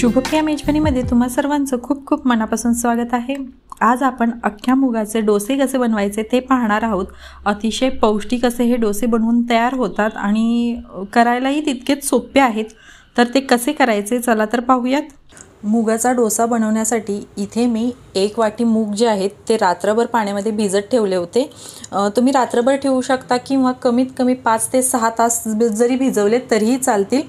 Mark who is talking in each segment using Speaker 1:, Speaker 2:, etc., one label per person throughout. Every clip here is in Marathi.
Speaker 1: शुभप्रिया मेजवानीमध्ये तुम्हा सर्वांचं खूप खूप मनापासून स्वागत आहे. आज आपण अख्ख्या मुगाचे डोसे कसे बनवायचे ते पाहणार आहोत. अतिशय पौष्टिक असे हे डोसे बनवून तयार होतात आणि करायलाही तितकेच सोपे आहेत. तर ते कसे करायचे चला तर पाहूयात. मुगाचा डोसा बनवण्यासाठी इथे मी एक वाटी मूग जे आहेत ते रात्रभर पाण्यामध्ये भिजत ठेवले होते. तुम्ही रात्रभर ठेवू शकता किंवा कमीत कमी पाच ते सहा तास जरी भिजवले तरीही चालतील.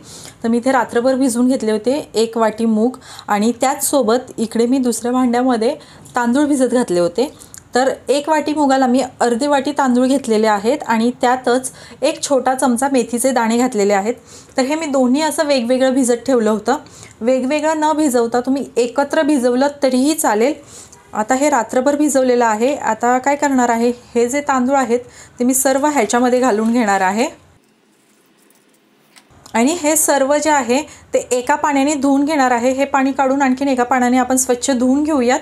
Speaker 1: तर मी इथे रात्रभर भिजवून घेतले होते एक वाटी मूग. आणि त्याचसोबत इकडे मी दुसऱ्या भांड्यामध्ये तांदूळ भिजत घातले होते. तर एक वाटी मुगाला मी अर्धी वाटी तांदूळ घेतलेले आहेत आणि त्यातच एक छोटा चमचा मेथीचे दाणे घातलेले आहेत. तर हे मी दोन्ही असं वेगवेगळं भिजत ठेवलं होतं. वेगवेगळं न भिजवता तुम्ही एकत्र भिजवलं तरीही चालेल. आता हे रात्रभर भिजवलेलं आहे. आता काय करणार आहे? हे जे तांदूळ आहेत ते मी सर्व ह्याच्यामध्ये घालून घेणार आहे. आणि हे सर्व जे आहे ते एका पाण्याने धुवून घेणार आहे. हे पाणी काढून आणखीन एका पाण्याने आपण स्वच्छ धुवून घेऊयात.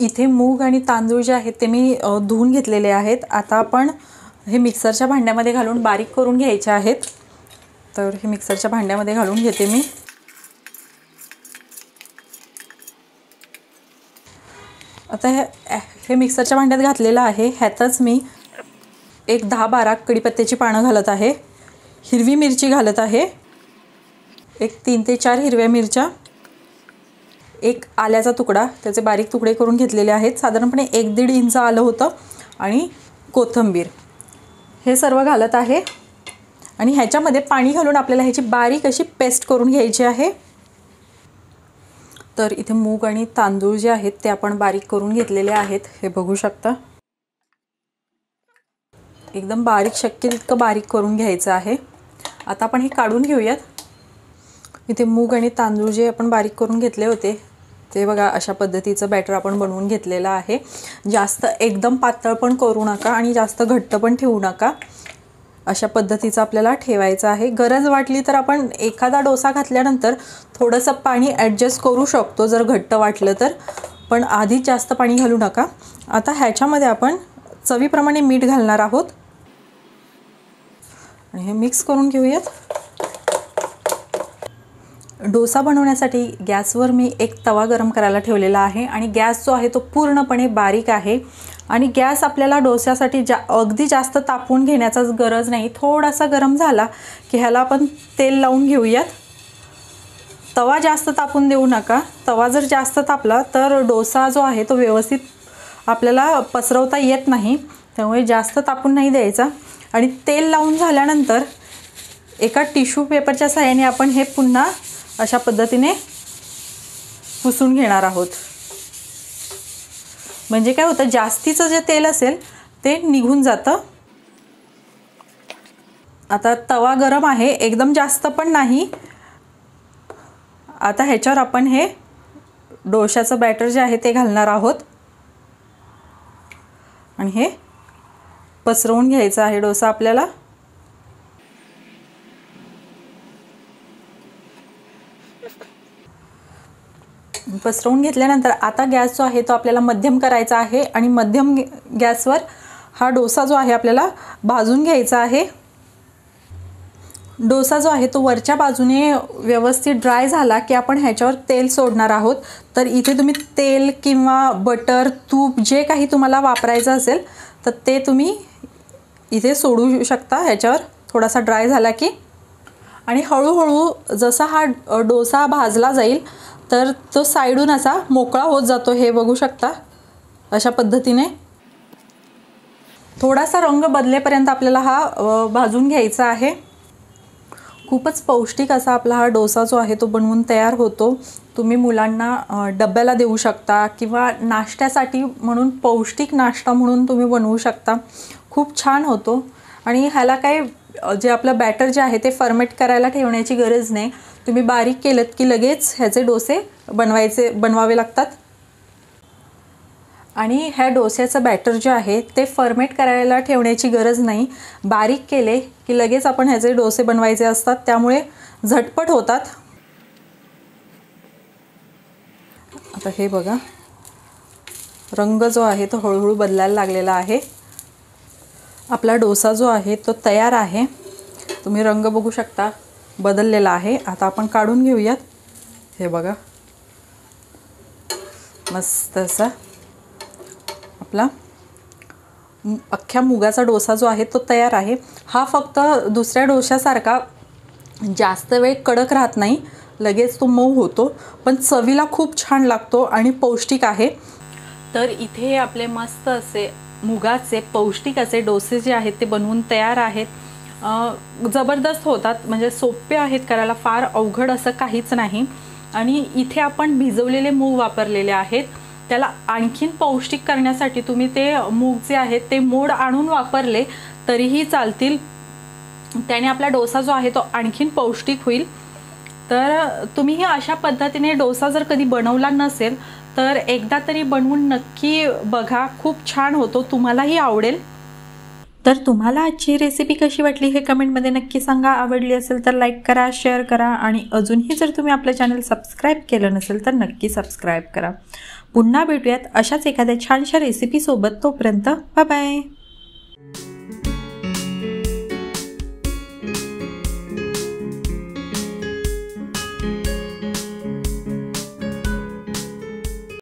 Speaker 1: इथे मूग आणि तांदूळ जे आहेत ते मी धुवून घेतलेले आहेत. आता आपण हे मिक्सरच्या भांड्यामध्ये घालून बारीक करून घ्यायचे आहेत. तर हे मिक्सरच्या भांड्यामध्ये घालून घेते मी. आता हे हे मिक्सरच्या भांड्यात घातलेलं आहे. ह्यातच मी एक दहा बारा कडीपत्त्याची पानं घालत आहे. हिरवी मिरची घालत आहे. एक तीन ते चार हिरव्या मिरच्या. एक आल्याचा तुकडा त्याचे बारीक तुकडे करून घेतलेले आहेत. साधारणपणे एक दीड इंच आलं होतं आणि कोथिंबीर. हे सर्व घालत आहे. आणि ह्याच्यामध्ये पाणी घालून आपल्याला ह्याची बारीक अशी पेस्ट करून घ्यायची आहे. तर इथे मूग आणि तांदूळ जे आहेत ते आपण बारीक करून घेतलेले आहेत. हे बघू शकता. एकदम बारीक शक्य तितकं बारीक करून घ्यायचं आहे. आता आपण हे काढून घेऊयात. इथे मूग आणि तांदूळ जे आपण बारीक करून घेतले होते ते बघा अशा पद्धतीचं बॅटर आपण बनवून घेतलेलं आहे. जास्त एकदम पातळ पण करू नका आणि जास्त घट्ट पण ठेवू नका. अशा पद्धतीचं आपल्याला ठेवायचं आहे. गरज वाटली तर आपण एखादा डोसा घातल्यानंतर थोडंसं पाणी ॲडजस्ट करू शकतो जर घट्ट वाटलं तर. पण आधीच जास्त पाणी घालू नका. आता ह्याच्यामध्ये आपण चवीप्रमाणे मीठ घालणार आहोत. आणि हे मिक्स करून घेऊयात. डोसा बनवण्यासाठी गॅसवर मी एक तवा गरम करायला ठेवलेला आहे आणि गॅस जो आहे तो पूर्णपणे बारीक आहे. आणि गॅस आपल्याला डोस्यासाठी जा अगदी जास्त तापवून घेण्याचाच गरज नाही. थोडासा गरम झाला की ह्याला आपण तेल लावून घेऊयात. तवा जास्त तापून देऊ नका. तवा जर जास्त तापला तर डोसा जो आहे तो व्यवस्थित आपल्याला पसरवता येत नाही. त्यामुळे जास्त तापून नाही द्यायचा. आणि तेल लावून झाल्यानंतर एका टिश्यू पेपरच्या सहाय्याने आपण हे पुन्हा अशा पद्धतीने पुसून घेणार आहोत. म्हणजे काय होतं जास्तीचं जे तेल असेल ते निघून जातं. आता तवा गरम आहे एकदम जास्त पण नाही. आता ह्याच्यावर आपण हे डोशाचं बॅटर जे आहे ते घालणार आहोत. आणि हे पसरवून घ्यायचं आहे डोसा आपल्याला. पसरवून घेतल्यानंतर आता गॅस जो आहे तो आपल्याला मध्यम करायचा आहे आणि मध्यम गॅ- गॅसवर हा डोसा जो आहे आपल्याला भाजून घ्यायचा आहे. डोसा जो आहे तो वरच्या बाजूने व्यवस्थित ड्राय झाला की आपण ह्याच्यावर तेल सोडणार आहोत. तर इथे तुम्ही तेल किंवा बटर तूप जे काही तुम्हाला वापरायचं असेल तर ते तुम्ही इथे सोडू शकता. ह्याच्यावर थोडासा ड्राय झाला की आणि हळूहळू जसा हा डोसा भाजला जाईल तर तो साईडून असा मोकळा होत जातो हे बघू शकता. अशा पद्धतीने. थोडासा रंग बदलेपर्यंत आपल्याला हा भाजून घ्यायचा आहे. खूपच पौष्टिक असा आपला हा डोसा जो आहे तो बनवून तयार होतो. तुम्ही मुलांना डब्याला देऊ शकता किंवा नाश्त्यासाठी म्हणून पौष्टिक नाश्ता म्हणून तुम्ही बनवू शकता. खूप छान होतो. आणि ह्याला काय जे आपलं बॅटर जे आहे ते फर्मेट करायला ठेवण्याची गरज नाही. तुम्ही बारीक केलं की लगेच ह्याचे डोसे बनवायचे बनवावे लागतात. आणि ह्या डोस्याचं बॅटर जे आहे ते फर्मेट करायला ठेवण्याची गरज नाही. बारीक केले की लगेच आपण ह्याचे डोसे बनवायचे असतात. त्यामुळे झटपट होतात. आता हे बघा. रंग जो आहे तो हळूहळू बदलायला लागलेला आहे. आपला डोसा जो आहे तो तयार आहे. तुम्ही रंग बघू शकता बदललेला आहे. आता आपण काढून घेऊयात. हे बघा. मस्त असा आपला अख्ख्या मुगाचा डोसा जो आहे तो तयार आहे. हा फक्त दुसऱ्या डोशासारखा जास्त वेळ कडक राहत नाही. लगेच तो मऊ होतो. पण चवीला खूप छान लागतो आणि पौष्टिक आहे. तर इथे आपले मस्त असे मुगाचे पौष्टिक असे डोसे जे आहेत ते बनवून तयार आहेत. अं, जबरदस्त होतात. म्हणजे सोपे आहेत करायला. फार अवघड असं काहीच नाही. आणि इथे आपण भिजवलेले मूग वापरलेले आहेत. त्याला आणखीन पौष्टिक करण्यासाठी तुम्ही ते मूग जे आहेत ते मोड आणून वापरले तरीही चालतील. त्याने आपला डोसा जो आहे तो आणखीन पौष्टिक होईल. तर तुम्हीही अशा पद्धतीने डोसा जर कधी बनवला नसेल तर एकदा तरी बनवून नक्की बघा. खूप छान होतो. तुम्हालाही आवडेल. तर तुम्हाला आजची रेसिपी कशी वाटली हे कमेंटमध्ये नक्की सांगा. आवडली असेल तर लाईक करा शेअर करा आणि अजूनही जर तुम्ही आपलं चॅनल सबस्क्राईब केलं नसेल तर नक्की सबस्क्राईब करा. पुन्हा भेटूयात अशाच एखाद्या छानशा रेसिपीसोबत तोपर्यंत बाय